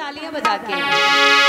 तालियाँ बजा के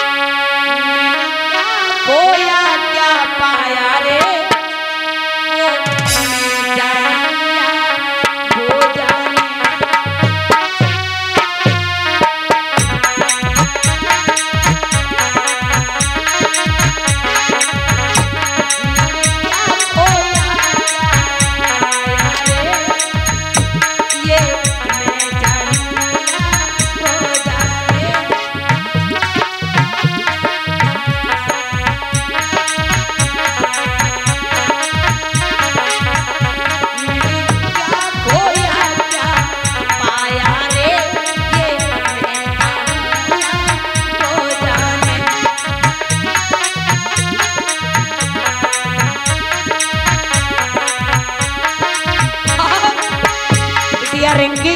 arranqué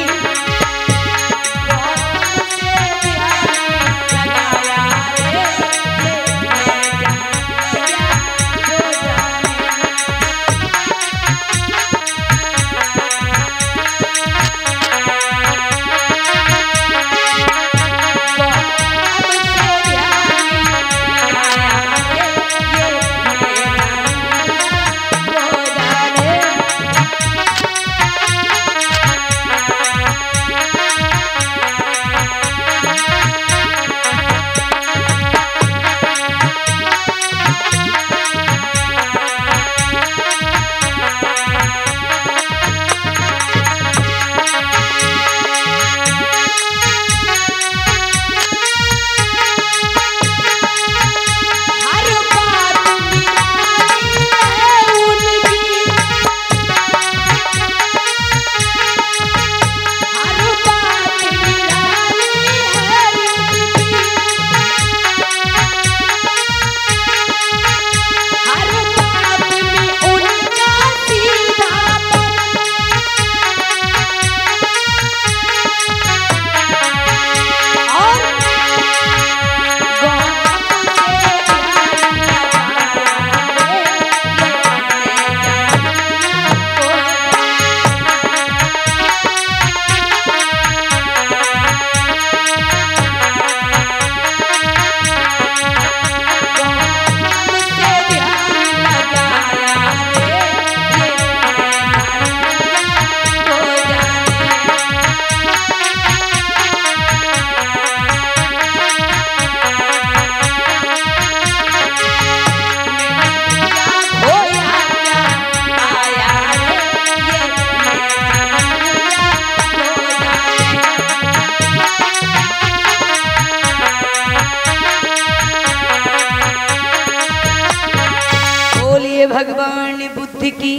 भगवान बुद्ध की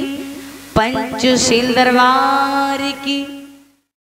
पंचशील दरबार की।